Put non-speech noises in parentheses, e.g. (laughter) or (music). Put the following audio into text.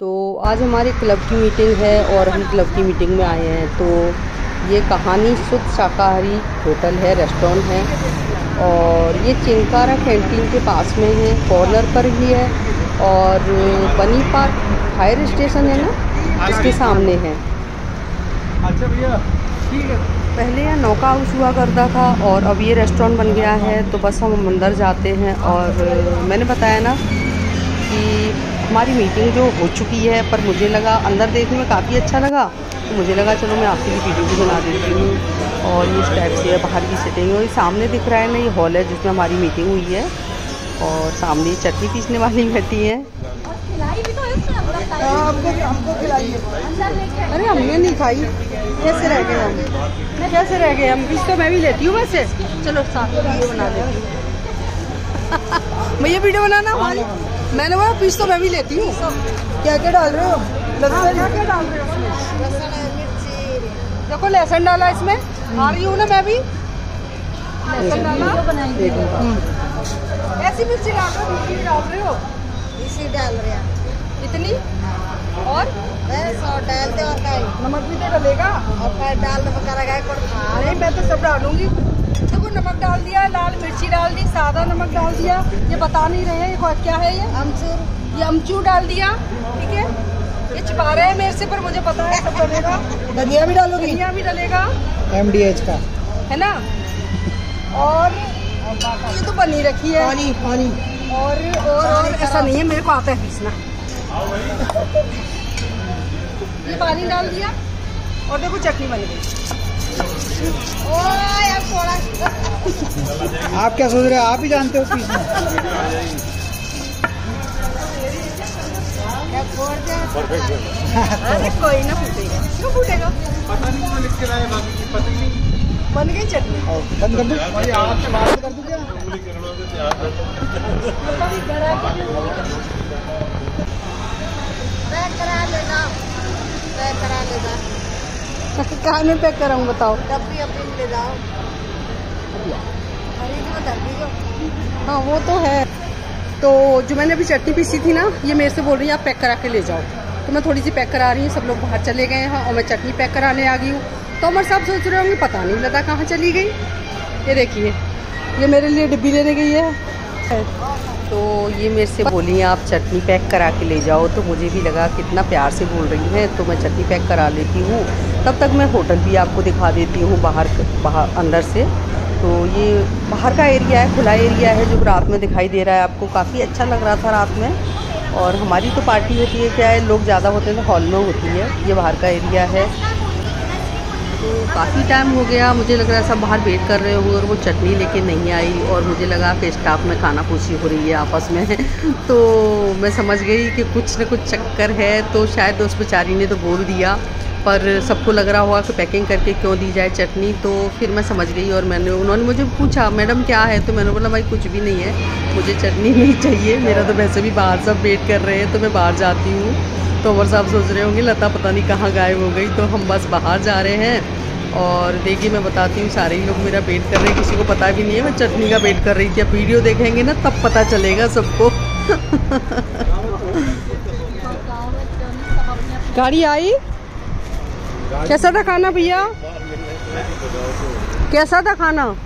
तो आज हमारे क्लब की मीटिंग है और हम क्लब की मीटिंग में आए हैं। तो ये कहानी शुद्ध शाकाहारी होटल है रेस्टोरेंट है और ये चिंकारा कैंटीन के पास में है कॉर्नर पर ही है और बनी पार्क फायर स्टेशन है ना? इसके सामने है। अच्छा भैया ठीक है। पहले यहाँ नौका हाउस हुआ करता था और अब ये रेस्टोरेंट बन गया है तो बस हम अंदर जाते हैं और मैंने बताया ना कि हमारी मीटिंग जो हो चुकी है पर मुझे लगा अंदर देखने में काफ़ी अच्छा लगा। तो मुझे लगा चलो मैं आपके लिए वीडियो भी बना देती हूँ। और ये इस टाइप से है बाहर की सेटिंग और ये सामने दिख रहा है ना ये हॉल है जिसमें हमारी मीटिंग हुई है। और सामने चटनी पीसने वाली (laughs) बैठी है। खिलाइए अरे हमने नहीं खाई। कैसे रह गए हम? कैसे रह गए हम? पीस तो मैं भी लेती हूँ वैसे। चलो साथ में वीडियो बना देती हूँ। (laughs) मैं ये वीडियो बनाना हमारी मैंने बोला पीस तो मैं भी लेती हूँ। क्या क्या डाल रहे हो? हाँ, क्या क्या डाल रहे हो? देखो लहसुन डाला इसमें। आ रही हूँ ना मैं भी। लहसुन डाला। हम्म। ऐसी मिर्ची डाल रहे हो मिर्ची डाल रहे हो? इसी डाल रहे हैं। इतनी? और? बस और डाल दे और नमक भी तो डलेगा। और डाल दे बकरा गाय को खा नहीं मैं तो सब डालूँगी। नमक डाल दिया लाल मिर्ची डाल दी सादा नमक डाल दिया। ये बता नहीं रहे हैं ये क्या है ये? अमचूर। ये अमचूर डाल दिया ठीक है? ये छिपा रहे हैं मेरे से पर मुझे पता है सब डलेगा धनिया भी डालोगी? धनिया भी डलेगा। एम का। है ना? और ये तो बनी रखी है। पानी पानी। और और, और ऐसा नहीं है मेरे को आता है पीसना। ये पानी डाल दिया। और देखो चटनी बन गई। आप क्या सोच रहे हो? आप ही जानते हो पीसना क्या छोड़ दे अरे कोई ना फूटेगा। क्यों फूटेगा? बन गई चटनी। बंद कर दूँ? आपसे बात कर दूँ क्या? पैक करा लेना पैक करा लेना कहाँ में पैक कराऊँ बताओ डब्बी में ले जाओ। हाँ वो तो है। तो जो मैंने अभी चटनी पीसी थी ना ये मेरे से बोल रही है आप पैक करा के ले जाओ। तो मैं थोड़ी सी पैक करा रही हूँ सब लोग बाहर चले गए हैं और मैं चटनी पैक कराने आ गई हूँ। तो अमर साहब सोच रहे होंगे पता नहीं लता कहाँ चली गई। ये देखिए ये मेरे लिए डिब्बी लेने गई है। तो ये मेरे से बोली, आप चटनी पैक करा के ले जाओ। तो मुझे भी लगा, कितना प्यार से बोल रही हैं तो मैं चटनी पैक करा लेती हूँ। तब तक मैं होटल भी आपको दिखा देती हूँ, बाहर बाहर, अंदर से। तो ये बाहर का एरिया है, खुला एरिया है, जो रात में दिखाई दे रहा है आपको। काफ़ी अच्छा लग रहा था रात में। और हमारी तो पार्टी होती है, क्या है, लोग ज़्यादा होते हैं तो हॉल में होती है। ये बाहर का एरिया है। तो काफ़ी टाइम हो गया, मुझे लग रहा है सब बाहर वेट कर रहे होंगे और वो चटनी लेके नहीं आई और मुझे लगा कि स्टाफ में खाना पूछी हो रही है आपस में। (laughs) तो मैं समझ गई कि कुछ न कुछ चक्कर है तो शायद उस बेचारी ने तो बोल दिया, पर सबको लग रहा हुआ कि पैकिंग करके क्यों दी जाए चटनी तो फिर मैं समझ गई और मैंने, उन्होंने मुझे पूछा, मैडम, क्या है? तो मैंने बोला, भाई, कुछ भी नहीं है, मुझे चटनी नहीं चाहिए, मेरा तो वैसे भी बाहर सब वेट कर रहे हैं तो मैं बाहर जाती हूँ। तो अमर साहब सोच रहे होंगे, लता पता नहीं कहाँ गायब हो गई तो हम बस बाहर जा रहे हैं। और देखिए, मैं बताती हूँ, सारे लोग मेरा वेट कर रहे हैं, किसी को पता भी नहीं है, मैं चटनी का वेट कर रही थी। अब वीडियो देखेंगे ना, तब पता चलेगा सबको। (laughs) गाड़ी आई? कैसा था खाना भैया? कैसा था खाना?